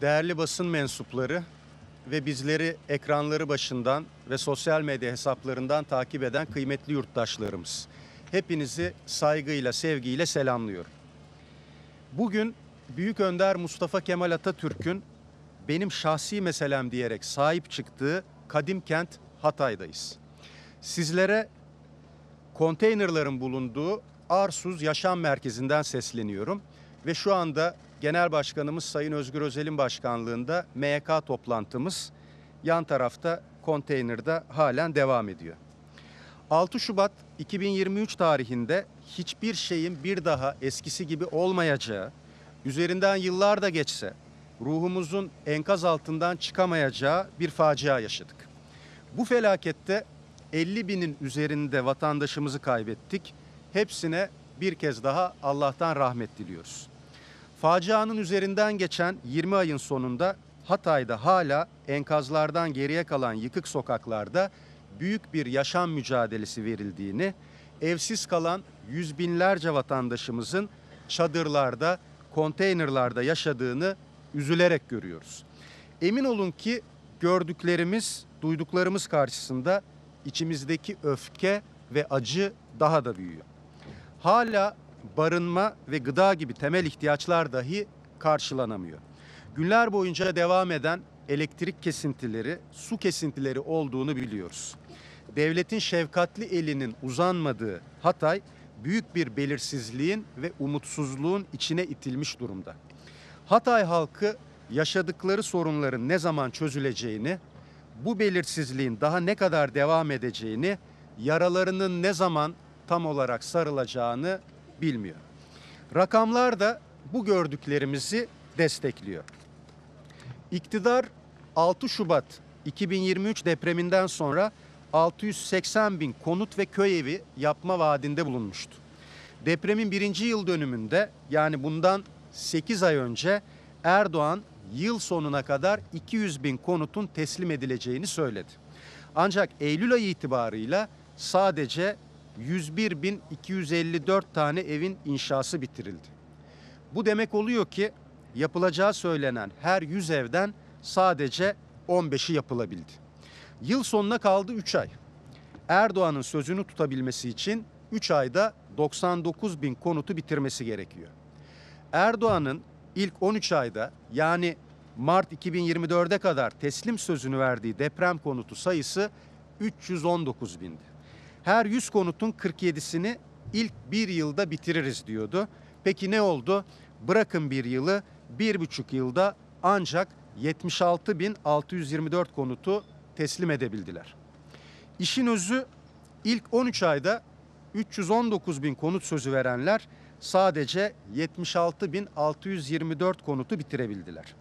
Değerli basın mensupları ve bizleri ekranları başından ve sosyal medya hesaplarından takip eden kıymetli yurttaşlarımız. Hepinizi saygıyla, sevgiyle selamlıyorum. Bugün Büyük Önder Mustafa Kemal Atatürk'ün benim şahsi meselem diyerek sahip çıktığı kadim kent Hatay'dayız. Sizlere konteynerların bulunduğu Arsuz Yaşam Merkezi'nden sesleniyorum ve şu anda Genel Başkanımız Sayın Özgür Özel'in başkanlığında MYK toplantımız yan tarafta konteynerde halen devam ediyor. 6 Şubat 2023 tarihinde hiçbir şeyin bir daha eskisi gibi olmayacağı, üzerinden yıllar da geçse ruhumuzun enkaz altından çıkamayacağı bir facia yaşadık. Bu felakette 50 binin üzerinde vatandaşımızı kaybettik. Hepsine bir kez daha Allah'tan rahmet diliyoruz. Facianın üzerinden geçen 20 ayın sonunda Hatay'da hala enkazlardan geriye kalan yıkık sokaklarda büyük bir yaşam mücadelesi verildiğini, evsiz kalan yüz binlerce vatandaşımızın çadırlarda, konteynerlarda yaşadığını üzülerek görüyoruz. Emin olun ki gördüklerimiz, duyduklarımız karşısında içimizdeki öfke ve acı daha da büyüyor. Hala barınma ve gıda gibi temel ihtiyaçlar dahi karşılanamıyor. Günler boyunca devam eden elektrik kesintileri, su kesintileri olduğunu biliyoruz. Devletin şefkatli elinin uzanmadığı Hatay büyük bir belirsizliğin ve umutsuzluğun içine itilmiş durumda. Hatay halkı yaşadıkları sorunların ne zaman çözüleceğini, bu belirsizliğin daha ne kadar devam edeceğini, yaralarının ne zaman tam olarak sarılacağını bilmiyor. Rakamlar da bu gördüklerimizi destekliyor. İktidar 6 Şubat 2023 depreminden sonra 680 bin konut ve köy evi yapma vaadinde bulunmuştu. Depremin birinci yıl dönümünde yani bundan 8 ay önce Erdoğan yıl sonuna kadar 200 bin konutun teslim edileceğini söyledi. Ancak Eylül ayı itibarıyla sadece 101.254 tane evin inşası bitirildi. Bu demek oluyor ki yapılacağı söylenen her 100 evden sadece 15'i yapılabildi. Yıl sonuna kaldı 3 ay. Erdoğan'ın sözünü tutabilmesi için 3 ayda 99 bin konutu bitirmesi gerekiyor. Erdoğan'ın ilk 13 ayda yani Mart 2024'e kadar teslim sözünü verdiği deprem konutu sayısı 319 bindi. Her 100 konutun 47'sini ilk bir yılda bitiririz diyordu. Peki ne oldu? Bırakın bir yılı, bir buçuk yılda ancak 76.624 konutu teslim edebildiler. İşin özü ilk 13 ayda 319 bin konut sözü verenler sadece 76.624 konutu bitirebildiler.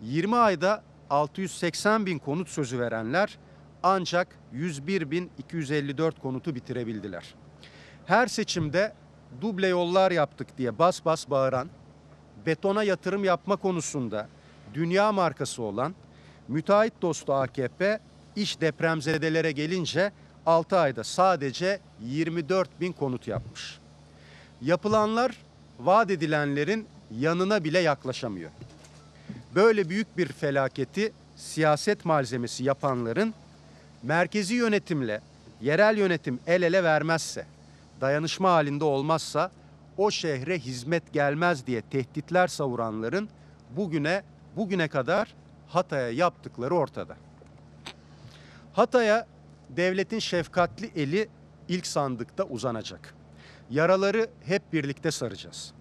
20 ayda 680 bin konut sözü verenler ancak 101.254 konutu bitirebildiler. Her seçimde duble yollar yaptık diye bas bas bağıran, betona yatırım yapma konusunda dünya markası olan müteahhit dostu AKP iş depremzedelere gelince 6 ayda sadece 24 bin konut yapmış. Yapılanlar vaat edilenlerin yanına bile yaklaşamıyor. Böyle büyük bir felaketi siyaset malzemesi yapanların merkezi yönetimle yerel yönetim el ele vermezse, dayanışma halinde olmazsa o şehre hizmet gelmez diye tehditler savuranların bugüne bugüne kadar Hatay'a yaptıkları ortada. Hatay'a devletin şefkatli eli ilk sandıkta uzanacak. Yaraları hep birlikte saracağız.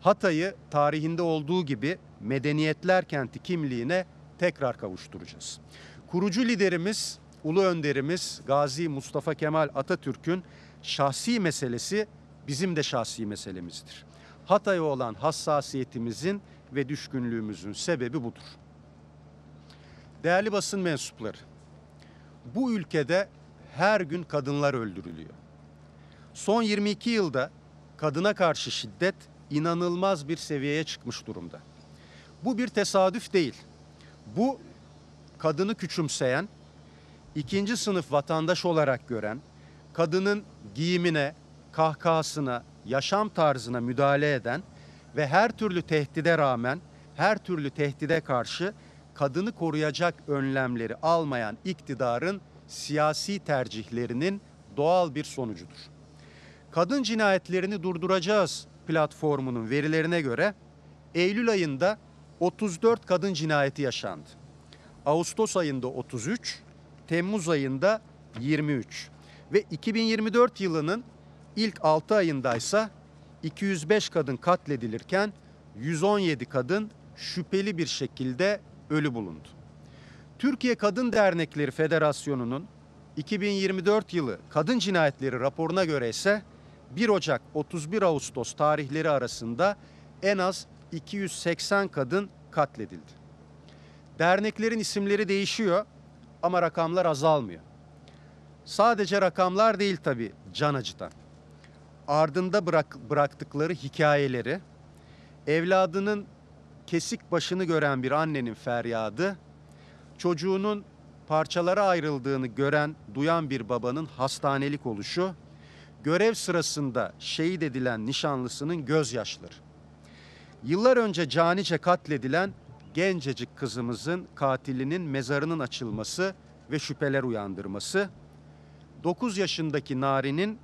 Hatay'ı tarihinde olduğu gibi medeniyetler kenti kimliğine tekrar kavuşturacağız. Kurucu liderimiz, ulu önderimiz Gazi Mustafa Kemal Atatürk'ün şahsi meselesi bizim de şahsi meselemizdir. Hatay'a olan hassasiyetimizin ve düşkünlüğümüzün sebebi budur. Değerli basın mensupları, bu ülkede her gün kadınlar öldürülüyor. Son 22 yılda kadına karşı şiddet inanılmaz bir seviyeye çıkmış durumda. Bu bir tesadüf değil. Bu kadını küçümseyen, ikinci sınıf vatandaş olarak gören, kadının giyimine, kahkahasına, yaşam tarzına müdahale eden ve her türlü tehdide rağmen her türlü tehdide karşı kadını koruyacak önlemleri almayan iktidarın siyasi tercihlerinin doğal bir sonucudur. Kadın cinayetlerini durduracağız platformunun verilerine göre Eylül ayında 34 kadın cinayeti yaşandı. Ağustos ayında 33, Temmuz ayında 23 ve 2024 yılının ilk 6 ayındaysa 205 kadın katledilirken 117 kadın şüpheli bir şekilde ölü bulundu. Türkiye Kadın Dernekleri Federasyonu'nun 2024 yılı kadın cinayetleri raporuna göre ise 1 Ocak 31 Ağustos tarihleri arasında en az 280 kadın katledildi. Derneklerin isimleri değişiyor ama rakamlar azalmıyor. Sadece rakamlar değil tabii can acıtan. Ardında bırak, bıraktıkları hikayeleri, evladının kesik başını gören bir annenin feryadı, çocuğunun parçalara ayrıldığını gören, duyan bir babanın hastanelik oluşu, görev sırasında şehit edilen nişanlısının gözyaşları. Yıllar önce canice katledilen gencecik kızımızın katilinin mezarının açılması ve şüpheler uyandırması, 9 yaşındaki Nari'nin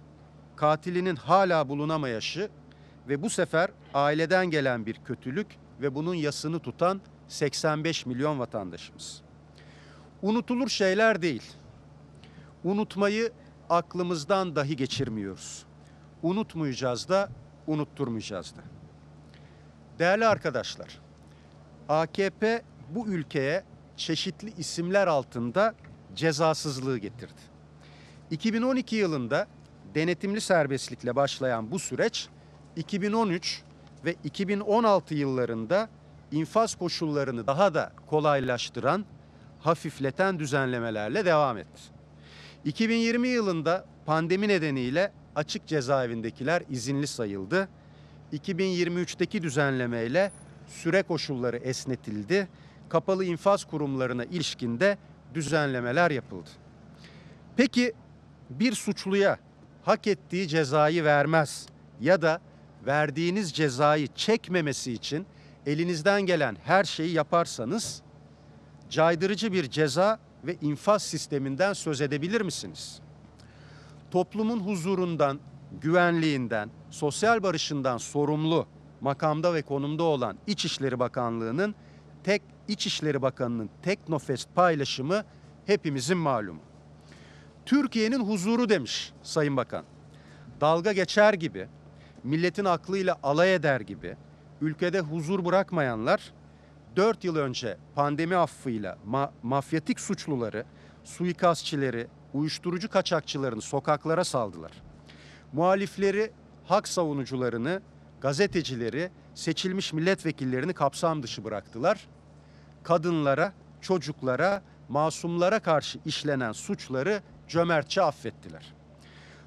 katilinin hala bulunamayışı ve bu sefer aileden gelen bir kötülük ve bunun yasını tutan 85 milyon vatandaşımız. Unutulur şeyler değil. Unutmayı aklımızdan dahi geçirmiyoruz. Unutmayacağız da, unutturmayacağız da. Değerli arkadaşlar, AKP bu ülkeye çeşitli isimler altında cezasızlığı getirdi. 2012 yılında denetimli serbestlikle başlayan bu süreç 2013 ve 2016 yıllarında infaz koşullarını daha da kolaylaştıran, hafifleten düzenlemelerle devam etti. 2020 yılında pandemi nedeniyle açık cezaevindekiler izinli sayıldı. 2023'teki düzenlemeyle süre koşulları esnetildi. Kapalı infaz kurumlarına ilişkinde düzenlemeler yapıldı. Peki bir suçluya hak ettiği cezayı vermez ya da verdiğiniz cezayı çekmemesi için elinizden gelen her şeyi yaparsanız caydırıcı bir ceza ve infaz sisteminden söz edebilir misiniz? Toplumun huzurundan, güvenliğinden, sosyal barışından sorumlu makamda ve konumda olan İçişleri Bakanlığı'nın tek İçişleri Bakanı'nın Teknofest paylaşımı hepimizin malumu. Türkiye'nin huzuru demiş Sayın Bakan. Dalga geçer gibi, milletin aklıyla alay eder gibi ülkede huzur bırakmayanlar 4 yıl önce pandemi affıyla ma- mafyatik suçluları, suikastçileri, uyuşturucu kaçakçılarını sokaklara saldılar. Muhalifleri, hak savunucularını, gazetecileri, seçilmiş milletvekillerini kapsam dışı bıraktılar. Kadınlara, çocuklara, masumlara karşı işlenen suçları cömertçe affettiler.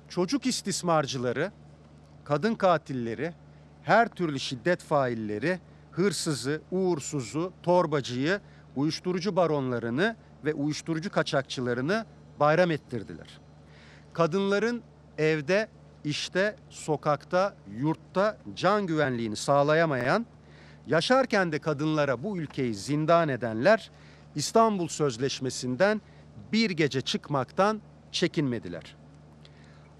Çocuk istismarcıları, kadın katilleri, her türlü şiddet failleri, hırsızı, uğursuzu, torbacıyı, uyuşturucu baronlarını ve uyuşturucu kaçakçılarını bayram ettirdiler. Kadınların evde, işte, sokakta, yurtta can güvenliğini sağlayamayan, yaşarken de kadınlara bu ülkeyi zindan edenler İstanbul Sözleşmesi'nden bir gece çıkmaktan çekinmediler.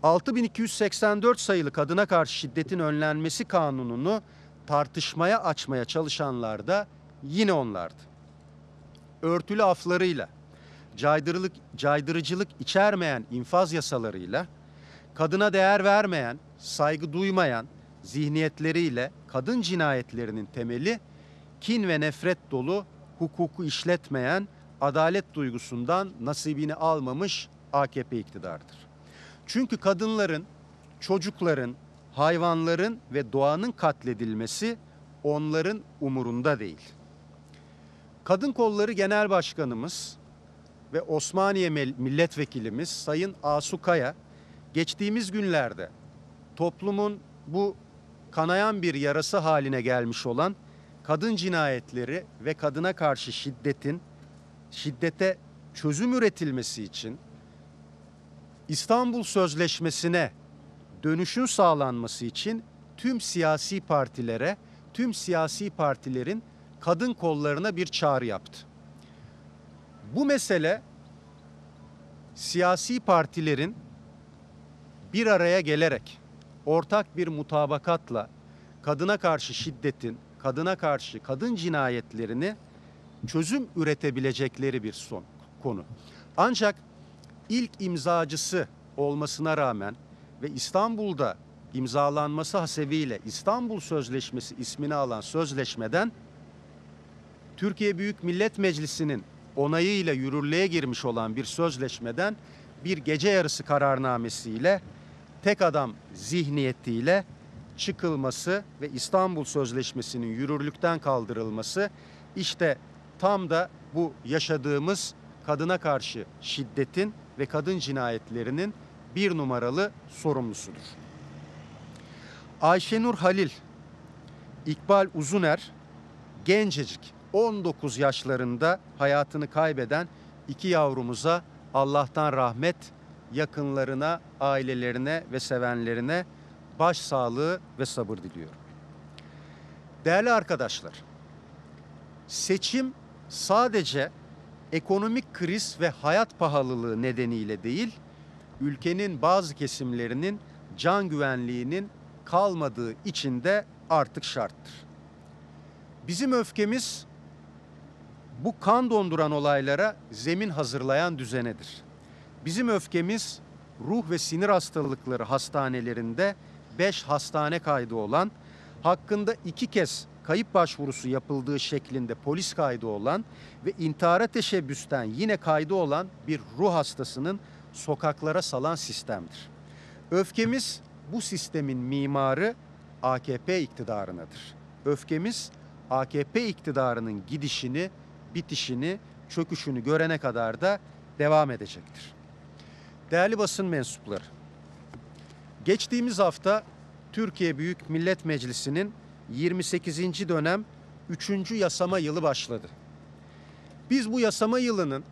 6284 sayılı kadına karşı şiddetin önlenmesi kanununu tartışmaya açmaya çalışanlar da yine onlardı. Örtülü aflarıyla, caydırılık, caydırıcılık içermeyen infaz yasalarıyla, kadına değer vermeyen, saygı duymayan zihniyetleriyle kadın cinayetlerinin temeli kin ve nefret dolu hukuku işletmeyen, adalet duygusundan nasibini almamış AKP iktidardır. Çünkü kadınların, çocukların, hayvanların ve doğanın katledilmesi onların umurunda değil. Kadın Kolları Genel Başkanımız ve Osmaniye Milletvekilimiz Sayın Asukaya geçtiğimiz günlerde toplumun bu kanayan bir yarası haline gelmiş olan kadın cinayetleri ve kadına karşı şiddetin şiddete çözüm üretilmesi için İstanbul Sözleşmesi'ne dönüşün sağlanması için tüm siyasi partilere, tüm siyasi partilerin kadın kollarına bir çağrı yaptı. Bu mesele siyasi partilerin bir araya gelerek ortak bir mutabakatla kadına karşı şiddetin, kadına karşı kadın cinayetlerini çözüm üretebilecekleri bir son konu. Ancak ilk imzacısı olmasına rağmen ve İstanbul'da imzalanması hasebiyle İstanbul Sözleşmesi ismini alan sözleşmeden Türkiye Büyük Millet Meclisi'nin onayıyla yürürlüğe girmiş olan bir sözleşmeden bir gece yarısı kararnamesiyle tek adam zihniyetiyle çıkılması ve İstanbul Sözleşmesi'nin yürürlükten kaldırılması işte tam da bu yaşadığımız kadına karşı şiddetin ve kadın cinayetlerinin bir numaralı sorumlusudur. Ayşenur Halil, İkbal Uzuner gencecik 19 yaşlarında hayatını kaybeden iki yavrumuza Allah'tan rahmet, yakınlarına, ailelerine ve sevenlerine başsağlığı ve sabır diliyorum. Değerli arkadaşlar, seçim sadece ekonomik kriz ve hayat pahalılığı nedeniyle değil, ülkenin bazı kesimlerinin can güvenliğinin kalmadığı için de artık şarttır. Bizim öfkemiz bu kan donduran olaylara zemin hazırlayan düzenedir. Bizim öfkemiz ruh ve sinir hastalıkları hastanelerinde 5 hastane kaydı olan, hakkında iki kez kayıp başvurusu yapıldığı şeklinde polis kaydı olan ve intihara teşebbüsten yine kaydı olan bir ruh hastasının sokaklara salan sistemdir. Öfkemiz bu sistemin mimarı AKP iktidarınadır. Öfkemiz AKP iktidarının gidişini, bitişini, çöküşünü görene kadar da devam edecektir. Değerli basın mensupları, geçtiğimiz hafta Türkiye Büyük Millet Meclisi'nin 28. dönem 3. yasama yılı başladı. Biz bu yasama yılının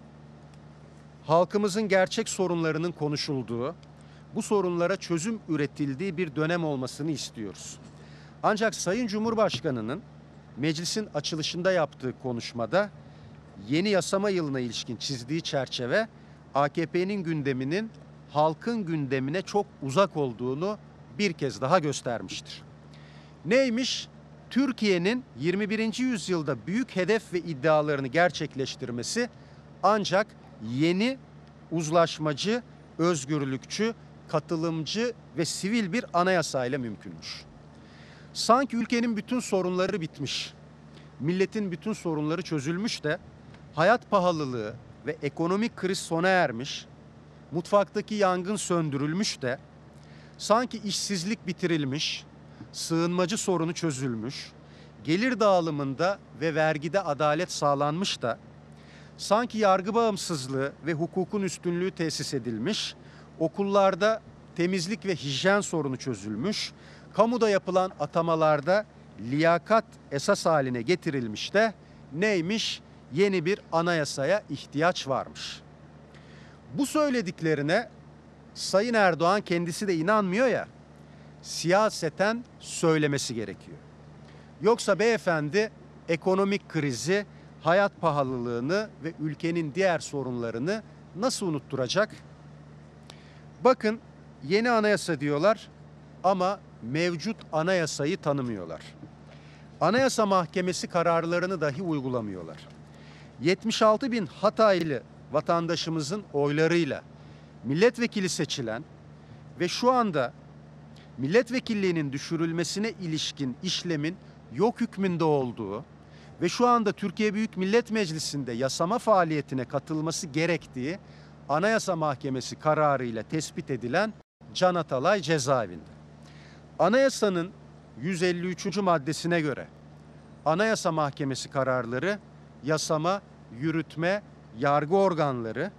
halkımızın gerçek sorunlarının konuşulduğu, bu sorunlara çözüm üretildiği bir dönem olmasını istiyoruz. Ancak Sayın Cumhurbaşkanı'nın meclisin açılışında yaptığı konuşmada yeni yasama yılına ilişkin çizdiği çerçeve AKP'nin gündeminin halkın gündemine çok uzak olduğunu bir kez daha göstermiştir. Neymiş? Türkiye'nin 21. yüzyılda büyük hedef ve iddialarını gerçekleştirmesi ancak yeni uzlaşmacı, özgürlükçü, katılımcı ve sivil bir anayasayla mümkünmüş. Sanki ülkenin bütün sorunları bitmiş. Milletin bütün sorunları çözülmüş de hayat pahalılığı ve ekonomik kriz sona ermiş. Mutfaktaki yangın söndürülmüş de sanki işsizlik bitirilmiş, sığınmacı sorunu çözülmüş, gelir dağılımında ve vergide adalet sağlanmış da sanki yargı bağımsızlığı ve hukukun üstünlüğü tesis edilmiş, okullarda temizlik ve hijyen sorunu çözülmüş, kamuda yapılan atamalarda liyakat esas haline getirilmiş de neymiş? Yeni bir anayasaya ihtiyaç varmış. Bu söylediklerine Sayın Erdoğan kendisi de inanmıyor ya, siyaseten söylemesi gerekiyor. Yoksa beyefendi ekonomik krizi, hayat pahalılığını ve ülkenin diğer sorunlarını nasıl unutturacak? Bakın yeni anayasa diyorlar ama mevcut anayasayı tanımıyorlar. Anayasa Mahkemesi kararlarını dahi uygulamıyorlar. 76 bin Hataylı vatandaşımızın oylarıyla milletvekili seçilen ve şu anda milletvekilliğinin düşürülmesine ilişkin işlemin yok hükmünde olduğu ve şu anda Türkiye Büyük Millet Meclisi'nde yasama faaliyetine katılması gerektiği Anayasa Mahkemesi kararıyla tespit edilen Can Atalay cezaevinde. Anayasanın 153. maddesine göre Anayasa Mahkemesi kararları yasama, yürütme, yargı organları,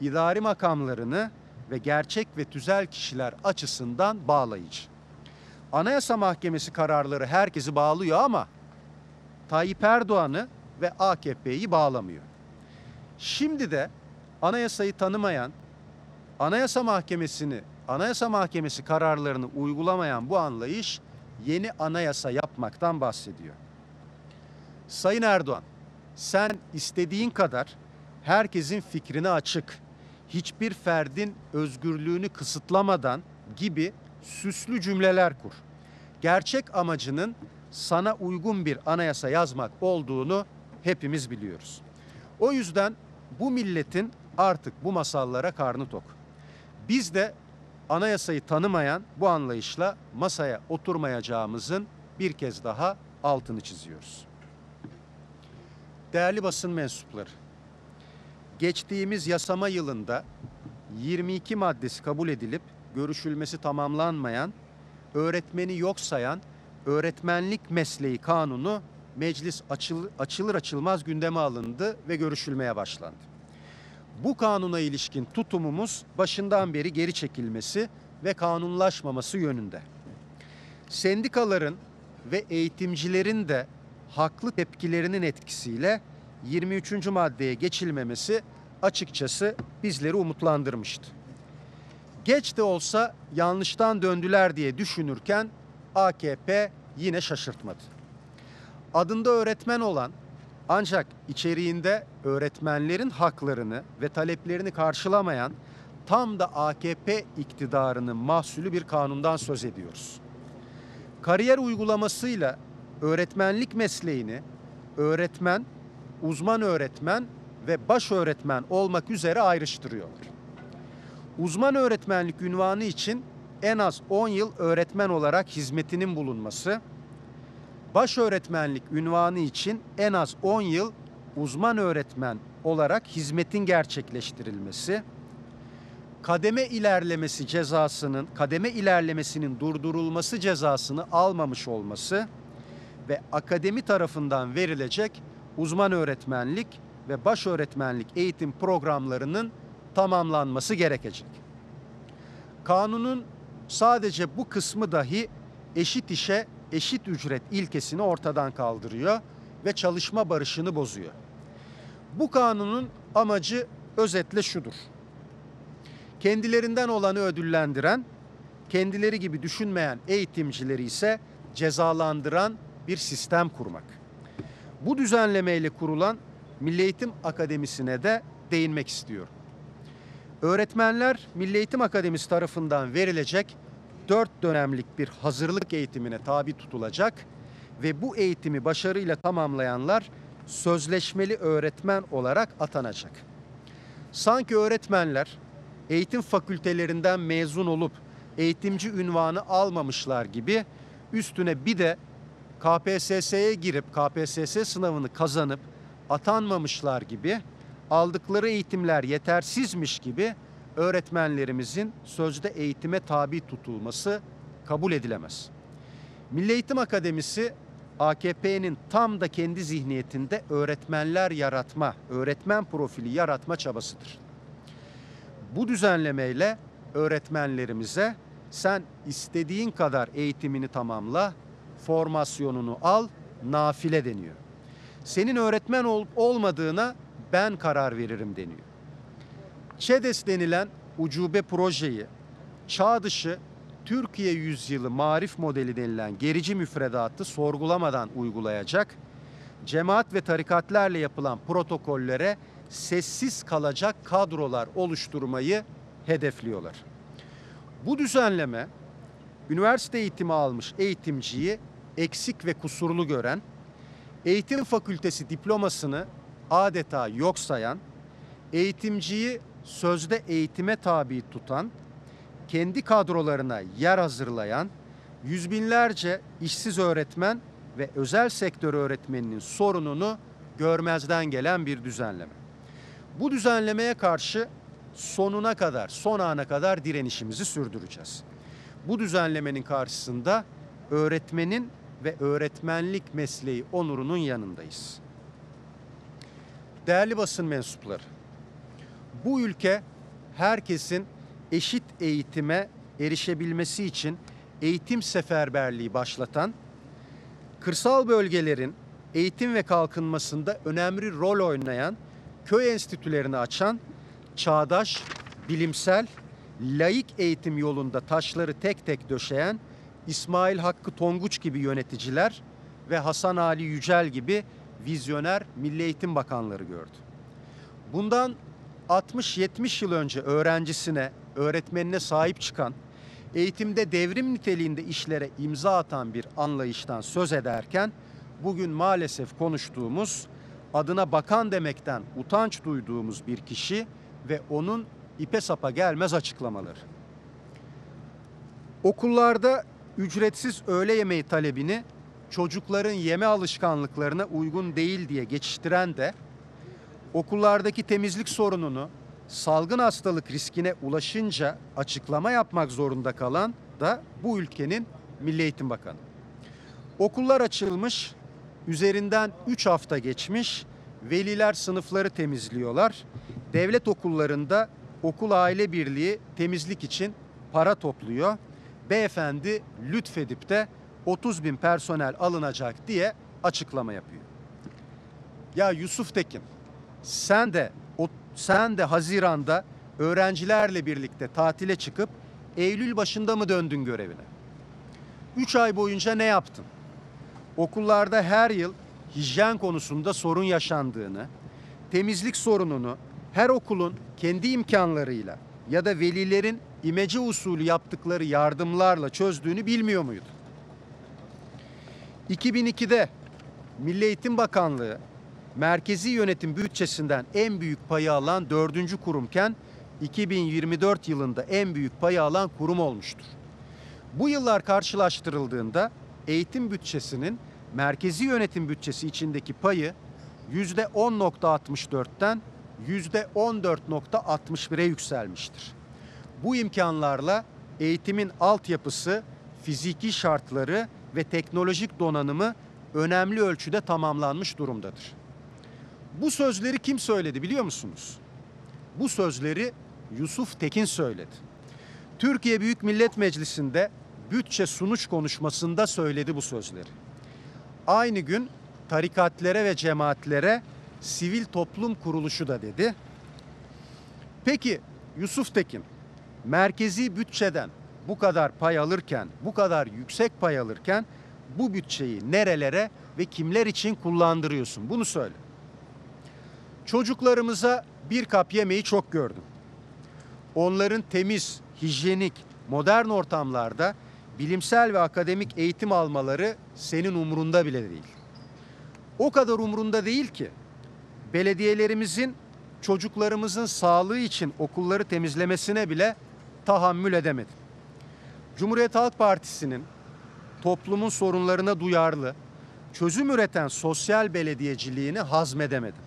idari makamlarını ve gerçek ve tüzel kişiler açısından bağlayıcı. Anayasa Mahkemesi kararları herkesi bağlıyor ama Tayyip Erdoğan'ı ve AKP'yi bağlamıyor. Şimdi de anayasayı tanımayan, Anayasa Mahkemesi'ni, Anayasa Mahkemesi kararlarını uygulamayan bu anlayış yeni anayasa yapmaktan bahsediyor. Sayın Erdoğan, sen istediğin kadar herkesin fikrine açık, hiçbir ferdin özgürlüğünü kısıtlamadan gibi süslü cümleler kur. Gerçek amacının sana uygun bir anayasa yazmak olduğunu hepimiz biliyoruz. O yüzden bu milletin artık bu masallara karnı tok. Biz de anayasayı tanımayan bu anlayışla masaya oturmayacağımızın bir kez daha altını çiziyoruz. Değerli basın mensupları, geçtiğimiz yasama yılında 22 maddesi kabul edilip görüşülmesi tamamlanmayan, öğretmeni yok sayan öğretmenlik mesleği kanunu meclis açıl, açılır açılmaz gündeme alındı ve görüşülmeye başlandı. Bu kanuna ilişkin tutumumuz başından beri geri çekilmesi ve kanunlaşmaması yönünde. Sendikaların ve eğitimcilerin de haklı tepkilerinin etkisiyle 23. maddeye geçilmemesi açıkçası bizleri umutlandırmıştı. Geç de olsa yanlıştan döndüler diye düşünürken AKP yine şaşırtmadı. Adında öğretmen olan ancak içeriğinde öğretmenlerin haklarını ve taleplerini karşılamayan tam da AKP iktidarının mahsulü bir kanundan söz ediyoruz. Kariyer uygulamasıyla öğretmenlik mesleğini öğretmen, uzman öğretmen ve baş öğretmen olmak üzere ayrıştırıyorlar. Uzman öğretmenlik ünvanı için en az 10 yıl öğretmen olarak hizmetinin bulunması, baş öğretmenlik ünvanı için en az 10 yıl uzman öğretmen olarak hizmetin gerçekleştirilmesi, kademe ilerlemesi cezasının, kademe ilerlemesinin durdurulması cezasını almamış olması ve akademi tarafından verilecek uzman öğretmenlik ve baş öğretmenlik eğitim programlarının tamamlanması gerekecek. Kanunun sadece bu kısmı dahi eşit işe eşit ücret ilkesini ortadan kaldırıyor ve çalışma barışını bozuyor. Bu kanunun amacı özetle şudur. Kendilerinden olanı ödüllendiren, kendileri gibi düşünmeyen eğitimcileri ise cezalandıran bir sistem kurmak. Bu düzenlemeyle kurulan Milli Eğitim Akademisi'ne de değinmek istiyorum. Öğretmenler Milli Eğitim Akademisi tarafından verilecek dört dönemlik bir hazırlık eğitimine tabi tutulacak ve bu eğitimi başarıyla tamamlayanlar sözleşmeli öğretmen olarak atanacak. Sanki öğretmenler eğitim fakültelerinden mezun olup eğitimci ünvanı almamışlar gibi üstüne bir de KPSS'ye girip KPSS sınavını kazanıp atanmamışlar gibi aldıkları eğitimler yetersizmiş gibi öğretmenlerimizin sözde eğitime tabi tutulması kabul edilemez. Milli Eğitim Akademisi AKP'nin tam da kendi zihniyetinde öğretmenler yaratma, öğretmen profili yaratma çabasıdır. Bu düzenlemeyle öğretmenlerimize sen istediğin kadar eğitimini tamamla, formasyonunu al, nafile deniyor. Senin öğretmen olup olmadığına ben karar veririm deniyor. ÇEDES denilen ucube projeyi çağ dışı Türkiye yüzyılı marif modeli denilen gerici müfredatı sorgulamadan uygulayacak, cemaat ve tarikatlerle yapılan protokollere sessiz kalacak kadrolar oluşturmayı hedefliyorlar. Bu düzenleme üniversite eğitimi almış eğitimciyi eksik ve kusurlu gören, eğitim fakültesi diplomasını adeta yok sayan, eğitimciyi sözde eğitime tabi tutan, kendi kadrolarına yer hazırlayan, yüz binlerce işsiz öğretmen ve özel sektör öğretmeninin sorununu görmezden gelen bir düzenleme. Bu düzenlemeye karşı sonuna kadar, son ana kadar direnişimizi sürdüreceğiz. Bu düzenlemenin karşısında öğretmenin ve öğretmenlik mesleği onurunun yanındayız. Değerli basın mensupları, bu ülke herkesin eşit eğitime erişebilmesi için eğitim seferberliği başlatan, kırsal bölgelerin eğitim ve kalkınmasında önemli rol oynayan köy enstitülerini açan, çağdaş, bilimsel, laik eğitim yolunda taşları tek tek döşeyen İsmail Hakkı Tonguç gibi yöneticiler ve Hasan Ali Yücel gibi vizyoner Milli Eğitim Bakanları gördü. Bundan 60-70 yıl önce öğrencisine, öğretmenine sahip çıkan, eğitimde devrim niteliğinde işlere imza atan bir anlayıştan söz ederken bugün maalesef konuştuğumuz adına bakan demekten utanç duyduğumuz bir kişi ve onun ipe sapa gelmez açıklamaları. Okullarda ücretsiz öğle yemeği talebini çocukların yeme alışkanlıklarına uygun değil diye geçiştiren de okullardaki temizlik sorununu salgın hastalık riskine ulaşınca açıklama yapmak zorunda kalan da bu ülkenin Milli Eğitim Bakanı. Okullar açılmış, üzerinden 3 hafta geçmiş, veliler sınıfları temizliyorlar. Devlet okullarında okul aile birliği temizlik için para topluyor. Beyefendi lütfedip de 30 bin personel alınacak diye açıklama yapıyor. Ya Yusuf Tekin sen de o, sen de Haziran'da öğrencilerle birlikte tatile çıkıp Eylül başında mı döndün görevine? 3 ay boyunca ne yaptın? Okullarda her yıl hijyen konusunda sorun yaşandığını, temizlik sorununu her okulun kendi imkanlarıyla ya da velilerin imece usulü yaptıkları yardımlarla çözdüğünü bilmiyor muydu? 2002'de Milli Eğitim Bakanlığı merkezi yönetim bütçesinden en büyük payı alan dördüncü kurumken 2024 yılında en büyük payı alan kurum olmuştur. Bu yıllar karşılaştırıldığında eğitim bütçesinin merkezi yönetim bütçesi içindeki payı %10.64'ten %14.61'e yükselmiştir. Bu imkanlarla eğitimin altyapısı, fiziki şartları ve teknolojik donanımı önemli ölçüde tamamlanmış durumdadır. Bu sözleri kim söyledi biliyor musunuz? Bu sözleri Yusuf Tekin söyledi. Türkiye Büyük Millet Meclisi'nde bütçe sunuş konuşmasında söyledi bu sözleri. Aynı gün tarikatlere ve cemaatlere sivil toplum kuruluşu da dedi. Peki Yusuf Tekin merkezi bütçeden bu kadar pay alırken, bu kadar yüksek pay alırken bu bütçeyi nerelere ve kimler için kullandırıyorsun? Bunu söyle. Çocuklarımıza bir kap yemeği çok gördüm. Onların temiz, hijyenik, modern ortamlarda bilimsel ve akademik eğitim almaları senin umrunda bile değil. O kadar umrunda değil ki belediyelerimizin çocuklarımızın sağlığı için okulları temizlemesine bile tahammül edemedim. Cumhuriyet Halk Partisi'nin toplumun sorunlarına duyarlı, çözüm üreten sosyal belediyeciliğini hazmedemedim.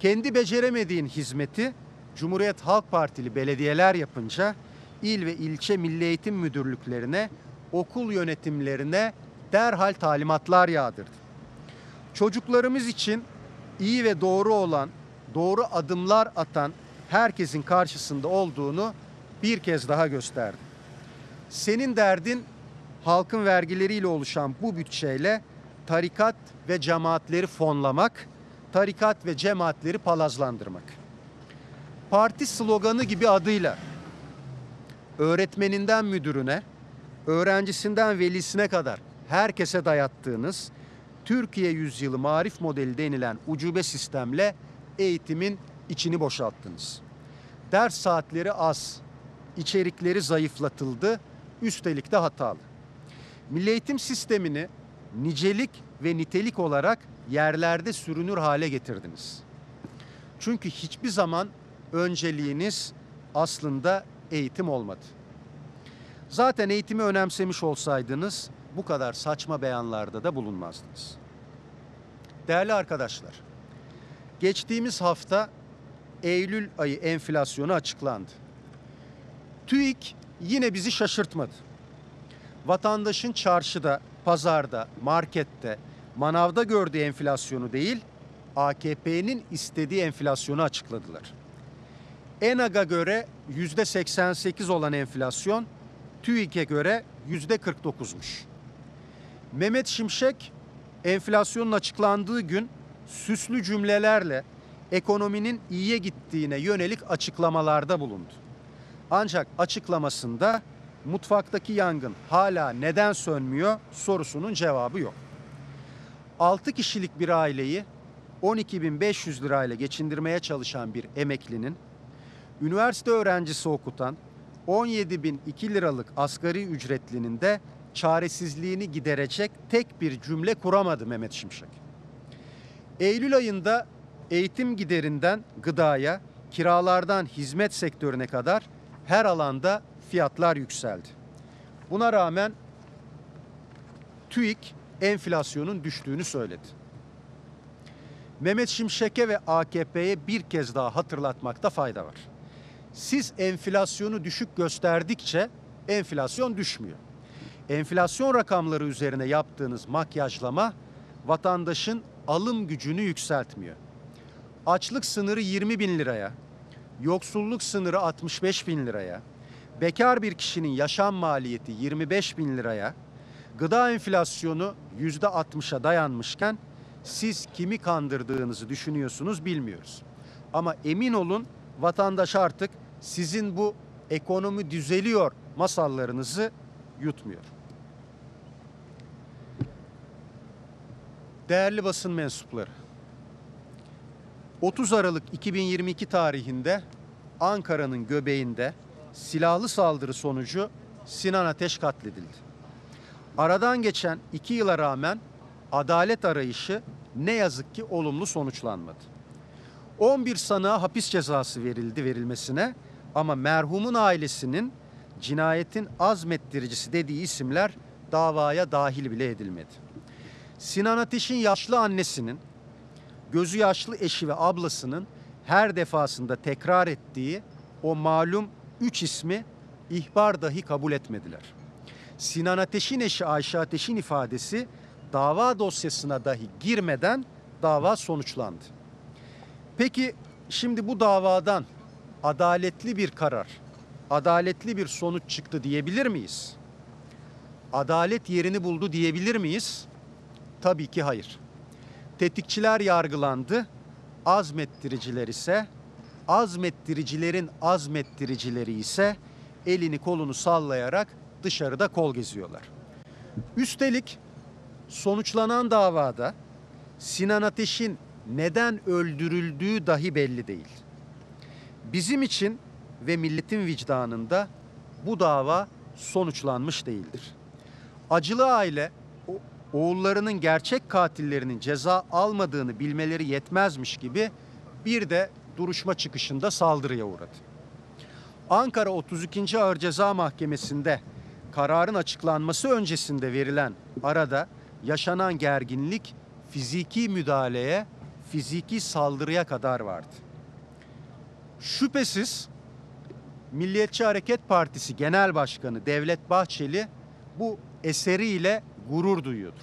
Kendi beceremediğin hizmeti Cumhuriyet Halk Partili belediyeler yapınca il ve ilçe milli eğitim müdürlüklerine, okul yönetimlerine derhal talimatlar yağdırdı. Çocuklarımız için iyi ve doğru olan, doğru adımlar atan herkesin karşısında olduğunu bir kez daha gösterdi. Senin derdin halkın vergileriyle oluşan bu bütçeyle tarikat ve cemaatleri fonlamak, tarikat ve cemaatleri palazlandırmak. Parti sloganı gibi adıyla öğretmeninden müdürüne, öğrencisinden velisine kadar herkese dayattığınız Türkiye yüzyılı marif modeli denilen ucube sistemle eğitimin içini boşalttınız. Ders saatleri az, içerikleri zayıflatıldı, üstelik de hatalı. Milli eğitim sistemini nicelik ve nitelik olarak yerlerde sürünür hale getirdiniz. Çünkü hiçbir zaman önceliğiniz aslında eğitim olmadı. Zaten eğitimi önemsemiş olsaydınız bu kadar saçma beyanlarda da bulunmazdınız. Değerli arkadaşlar, geçtiğimiz hafta Eylül ayı enflasyonu açıklandı. TÜİK yine bizi şaşırtmadı. Vatandaşın çarşıda, pazarda, markette, manavda gördüğü enflasyonu değil, AKP'nin istediği enflasyonu açıkladılar. ENAG'a göre yüzde 88 olan enflasyon TÜİK'e göre yüzde 49'muş. Mehmet Şimşek enflasyonun açıklandığı gün süslü cümlelerle ekonominin iyiye gittiğine yönelik açıklamalarda bulundu. Ancak açıklamasında mutfaktaki yangın hala neden sönmüyor sorusunun cevabı yok. 6 kişilik bir aileyi 12.500 lirayla geçindirmeye çalışan bir emeklinin üniversite öğrencisi okutan 17.002 liralık asgari ücretlinin de çaresizliğini giderecek tek bir cümle kuramadı Mehmet Şimşek. Eylül ayında eğitim giderinden gıdaya, kiralardan hizmet sektörüne kadar her alanda fiyatlar yükseldi. Buna rağmen TÜİK enflasyonun düştüğünü söyledi. Mehmet Şimşek'e ve AKP'ye bir kez daha hatırlatmakta fayda var. Siz enflasyonu düşük gösterdikçe enflasyon düşmüyor. Enflasyon rakamları üzerine yaptığınız makyajlama vatandaşın alım gücünü yükseltmiyor. Açlık sınırı 20 bin liraya, yoksulluk sınırı 65 bin liraya, bekar bir kişinin yaşam maliyeti 25 bin liraya, gıda enflasyonu yüzde 60'a dayanmışken siz kimi kandırdığınızı düşünüyorsunuz bilmiyoruz. Ama emin olun vatandaş artık sizin bu ekonomi düzeliyor masallarınızı yutmuyor. Değerli basın mensupları. 30 Aralık 2022 tarihinde Ankara'nın göbeğinde silahlı saldırı sonucu Sinan Ateş katledildi. Aradan geçen iki yıla rağmen adalet arayışı ne yazık ki olumlu sonuçlanmadı. 11 sanığa hapis cezası verildi verilmesine ama merhumun ailesinin cinayetin azmettiricisi dediği isimler davaya dahil bile edilmedi. Sinan Ateş'in yaşlı annesinin, gözü yaşlı eşi ve ablasının her defasında tekrar ettiği o malum üç ismi ihbar dahi kabul etmediler. Sinan Ateş'in eşi Ayşe Ateş'in ifadesi dava dosyasına dahi girmeden dava sonuçlandı. Peki şimdi bu davadan adaletli bir karar, adaletli bir sonuç çıktı diyebilir miyiz? Adalet yerini buldu diyebilir miyiz? Tabii ki hayır. Tetikçiler yargılandı, azmettiriciler ise azmettiricilerin azmettiricileri ise elini kolunu sallayarak dışarıda kol geziyorlar. Üstelik sonuçlanan davada Sinan Ateş'in neden öldürüldüğü dahi belli değil. Bizim için ve milletin vicdanında bu dava sonuçlanmış değildir. Acılı aile oğullarının gerçek katillerinin ceza almadığını bilmeleri yetmezmiş gibi bir de duruşma çıkışında saldırıya uğradı. Ankara 32. Ağır Ceza Mahkemesi'nde kararın açıklanması öncesinde verilen arada yaşanan gerginlik fiziki müdahaleye, fiziki saldırıya kadar vardı. Şüphesiz Milliyetçi Hareket Partisi Genel Başkanı Devlet Bahçeli bu eseriyle gurur duyuyordur.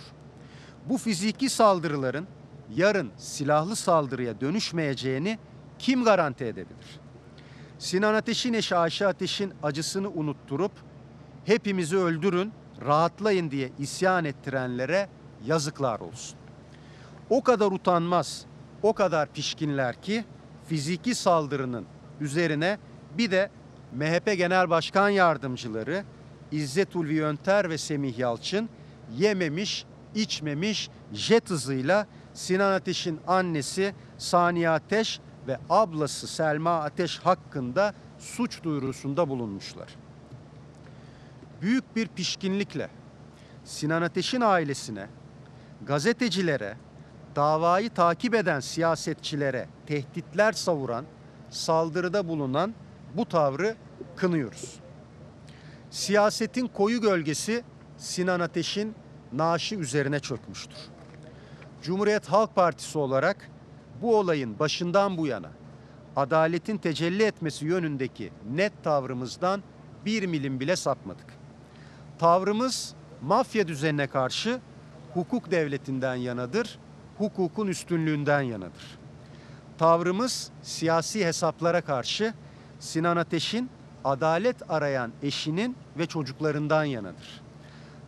Bu fiziki saldırıların yarın silahlı saldırıya dönüşmeyeceğini kim garanti edebilir? Sinan Ateş'in eşi Ayşe Ateş'in acısını unutturup hepimizi öldürün, rahatlayın diye isyan ettirenlere yazıklar olsun. O kadar utanmaz, o kadar pişkinler ki fiziki saldırının üzerine bir de MHP Genel Başkan Yardımcıları İzzet Ulvi Yönter ve Semih Yalçın yememiş, içmemiş jet hızıyla Sinan Ateş'in annesi Saniye Ateş ve ablası Selma Ateş hakkında suç duyurusunda bulunmuşlar. Büyük bir pişkinlikle Sinan Ateş'in ailesine, gazetecilere, davayı takip eden siyasetçilere tehditler savuran, saldırıda bulunan bu tavrı kınıyoruz. Siyasetin koyu gölgesi Sinan Ateş'in naaşı üzerine çökmüştür. Cumhuriyet Halk Partisi olarak bu olayın başından bu yana adaletin tecelli etmesi yönündeki net tavrımızdan bir milim bile sapmadık. Tavrımız mafya düzenine karşı hukuk devletinden yanadır, hukukun üstünlüğünden yanadır. Tavrımız siyasi hesaplara karşı Sinan Ateş'in adalet arayan eşinin ve çocuklarından yanadır.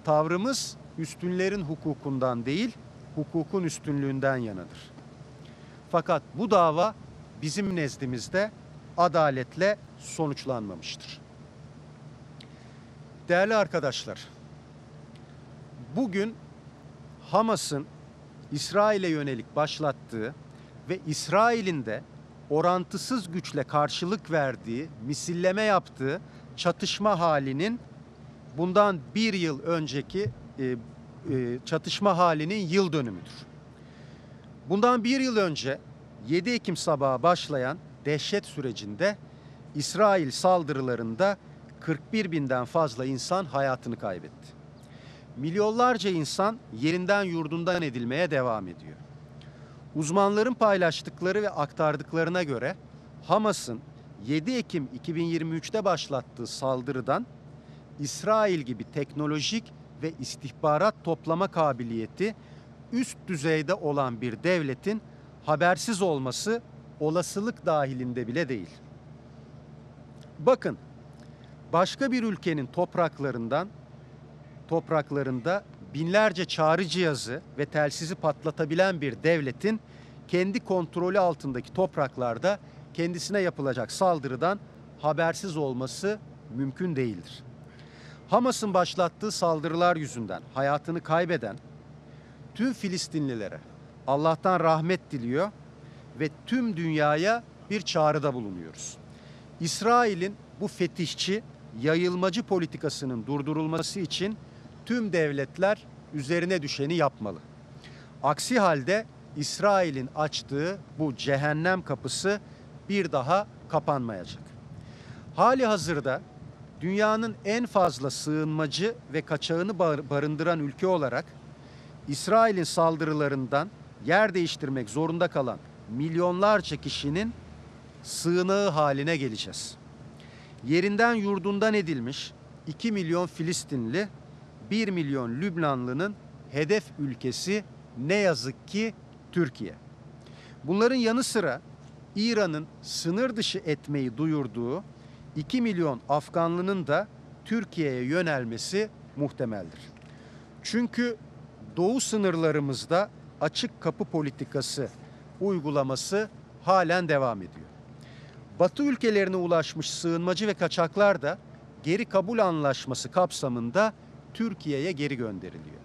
Tavrımız üstünlerin hukukundan değil, hukukun üstünlüğünden yanadır. Fakat bu dava bizim nezdimizde adaletle sonuçlanmamıştır. Değerli arkadaşlar, bugün Hamas'ın İsrail'e yönelik başlattığı ve İsrail'in de orantısız güçle karşılık verdiği, misilleme yaptığı çatışma halinin bundan bir yıl önceki e, e, çatışma halinin yıl dönümüdür. Bundan bir yıl önce 7 Ekim sabahı başlayan dehşet sürecinde İsrail saldırılarında 41 binden fazla insan hayatını kaybetti. Milyonlarca insan yerinden yurdundan edilmeye devam ediyor. Uzmanların paylaştıkları ve aktardıklarına göre Hamas'ın 7 Ekim 2023'te başlattığı saldırıdan İsrail gibi teknolojik ve istihbarat toplama kabiliyeti üst düzeyde olan bir devletin habersiz olması olasılık dahilinde bile değil. Bakın başka bir ülkenin topraklarından topraklarında binlerce çağrı cihazı ve telsizi patlatabilen bir devletin kendi kontrolü altındaki topraklarda kendisine yapılacak saldırıdan habersiz olması mümkün değildir. Hamas'ın başlattığı saldırılar yüzünden hayatını kaybeden tüm Filistinlilere Allah'tan rahmet diliyor ve tüm dünyaya bir çağrıda bulunuyoruz. İsrail'in bu fetişçi, yayılmacı politikasının durdurulması için tüm devletler üzerine düşeni yapmalı. Aksi halde İsrail'in açtığı bu cehennem kapısı bir daha kapanmayacak. Hali hazırda dünyanın en fazla sığınmacı ve kaçağını barındıran ülke olarak İsrail'in saldırılarından yer değiştirmek zorunda kalan milyonlarca kişinin sığınağı haline geleceğiz. Yerinden yurdundan edilmiş 2 milyon Filistinli, 1 milyon Lübnanlı'nın hedef ülkesi ne yazık ki Türkiye. Bunların yanı sıra İran'ın sınır dışı etmeyi duyurduğu 2 milyon Afganlının da Türkiye'ye yönelmesi muhtemeldir. Çünkü doğu sınırlarımızda açık kapı politikası uygulaması halen devam ediyor. Batı ülkelerine ulaşmış sığınmacı ve kaçaklar da geri kabul anlaşması kapsamında Türkiye'ye geri gönderiliyor.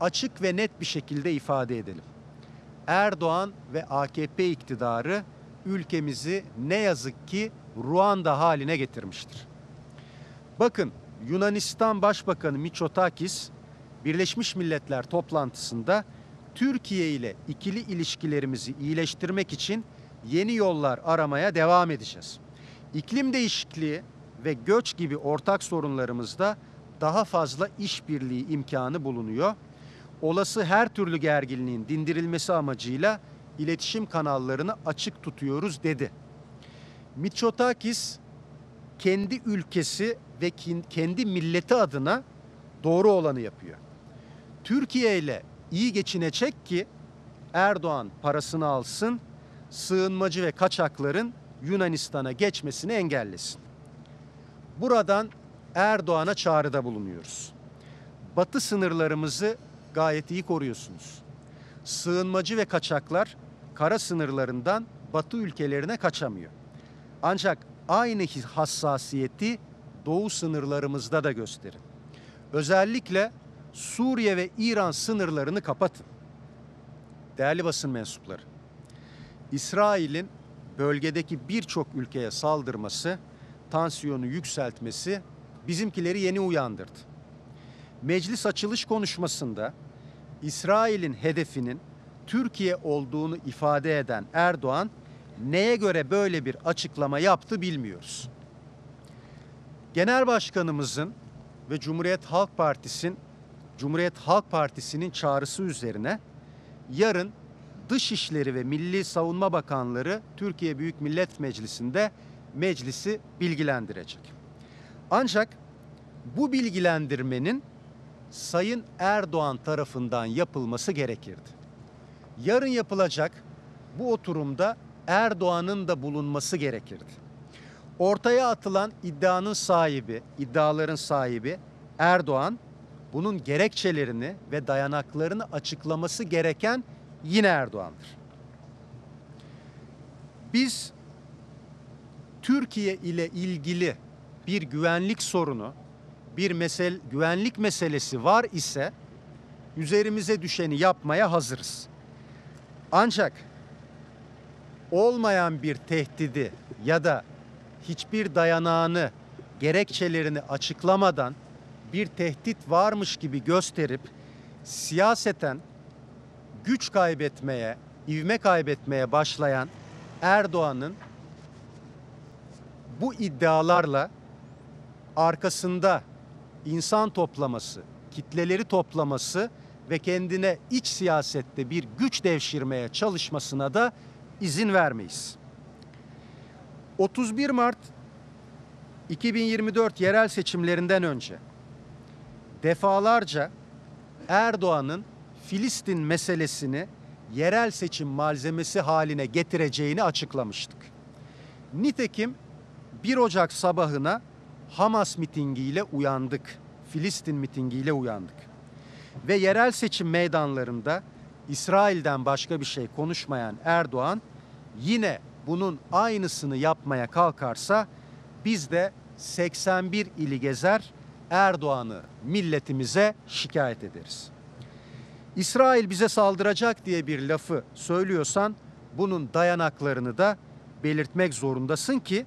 Açık ve net bir şekilde ifade edelim. Erdoğan ve AKP iktidarı ülkemizi ne yazık ki Ruanda haline getirmiştir. Bakın Yunanistan Başbakanı Mitsotakis Birleşmiş Milletler toplantısında Türkiye ile ikili ilişkilerimizi iyileştirmek için yeni yollar aramaya devam edeceğiz. İklim değişikliği ve göç gibi ortak sorunlarımızda daha fazla işbirliği imkanı bulunuyor. Olası her türlü gerginliğin dindirilmesi amacıyla iletişim kanallarını açık tutuyoruz dedi. Mitsotakis kendi ülkesi ve kendi milleti adına doğru olanı yapıyor. Türkiye ile iyi geçinecek ki Erdoğan parasını alsın, sığınmacı ve kaçakların Yunanistan'a geçmesini engellesin. Buradan Erdoğan'a çağrıda bulunuyoruz. Batı sınırlarımızı gayet iyi koruyorsunuz. Sığınmacı ve kaçaklar kara sınırlarından Batı ülkelerine kaçamıyor. Ancak aynı hassasiyeti doğu sınırlarımızda da gösterin. Özellikle Suriye ve İran sınırlarını kapatın. Değerli basın mensupları, İsrail'in bölgedeki birçok ülkeye saldırması, tansiyonu yükseltmesi bizimkileri yeni uyandırdı. Meclis açılış konuşmasında İsrail'in hedefinin Türkiye olduğunu ifade eden Erdoğan neye göre böyle bir açıklama yaptı bilmiyoruz. Genel Başkanımızın ve Cumhuriyet Halk Partisi'nin Cumhuriyet Halk Partisi'nin çağrısı üzerine yarın Dışişleri ve Milli Savunma Bakanları Türkiye Büyük Millet Meclisi'nde meclisi bilgilendirecek. Ancak bu bilgilendirmenin Sayın Erdoğan tarafından yapılması gerekirdi. Yarın yapılacak bu oturumda Erdoğan'ın da bulunması gerekirdi. Ortaya atılan iddianın sahibi, iddiaların sahibi Erdoğan bunun gerekçelerini ve dayanaklarını açıklaması gereken yine Erdoğan'dır. Biz Türkiye ile ilgili bir güvenlik sorunu, bir mesel güvenlik meselesi var ise üzerimize düşeni yapmaya hazırız. Ancak olmayan bir tehdidi ya da hiçbir dayanağını, gerekçelerini açıklamadan bir tehdit varmış gibi gösterip siyaseten güç kaybetmeye, ivme kaybetmeye başlayan Erdoğan'ın bu iddialarla arkasında insan toplaması, kitleleri toplaması ve kendine iç siyasette bir güç devşirmeye çalışmasına da izin vermeyiz. 31 Mart 2024 yerel seçimlerinden önce defalarca Erdoğan'ın Filistin meselesini yerel seçim malzemesi haline getireceğini açıklamıştık. Nitekim 1 Ocak sabahına Hamas mitingiyle uyandık. Filistin mitingiyle uyandık. Ve yerel seçim meydanlarında İsrail'den başka bir şey konuşmayan Erdoğan yine bunun aynısını yapmaya kalkarsa biz de 81 ili gezer Erdoğan'ı milletimize şikayet ederiz. İsrail bize saldıracak diye bir lafı söylüyorsan bunun dayanaklarını da belirtmek zorundasın ki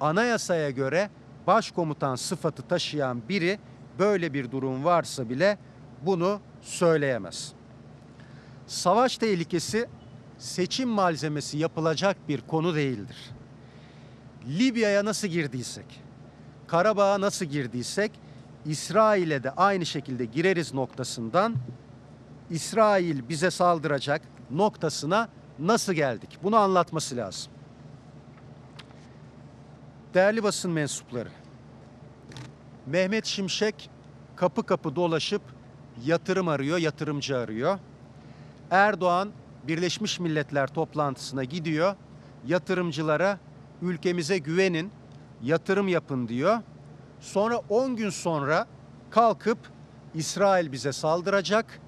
anayasaya göre başkomutan sıfatı taşıyan biri böyle bir durum varsa bile bunu söyleyemez. Savaş tehlikesi seçim malzemesi yapılacak bir konu değildir. Libya'ya nasıl girdiysek, Karabağ'a nasıl girdiysek İsrail'e de aynı şekilde gireriz noktasından İsrail bize saldıracak noktasına nasıl geldik? Bunu anlatması lazım. Değerli basın mensupları, Mehmet Şimşek kapı kapı dolaşıp yatırım arıyor, yatırımcı arıyor. Erdoğan Birleşmiş Milletler toplantısına gidiyor. Yatırımcılara ülkemize güvenin, yatırım yapın diyor. Sonra 10 gün sonra kalkıp İsrail bize saldıracak.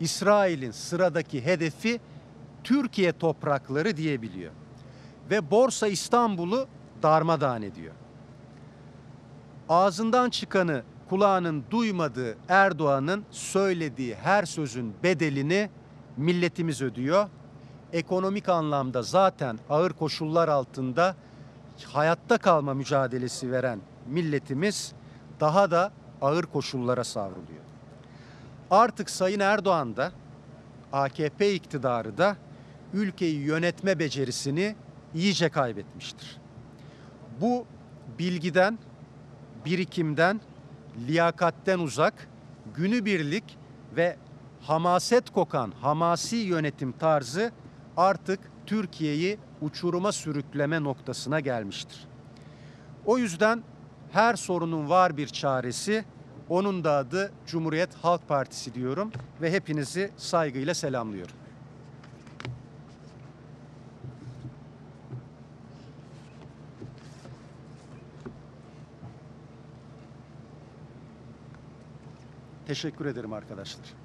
İsrail'in sıradaki hedefi Türkiye toprakları diyebiliyor. Ve Borsa İstanbul'u darmadağın ediyor. Ağzından çıkanı kulağının duymadığı Erdoğan'ın söylediği her sözün bedelini milletimiz ödüyor. Ekonomik anlamda zaten ağır koşullar altında hayatta kalma mücadelesi veren milletimiz daha da ağır koşullara savruluyor. Artık Sayın Erdoğan da AKP iktidarı da ülkeyi yönetme becerisini iyice kaybetmiştir. Bu bilgiden, birikimden, liyakatten uzak, günübirlik ve hamaset kokan hamasi yönetim tarzı artık Türkiye'yi uçuruma sürükleme noktasına gelmiştir. O yüzden her sorunun var bir çaresi. Onun da adı Cumhuriyet Halk Partisi diyorum ve hepinizi saygıyla selamlıyorum. Teşekkür ederim arkadaşlar.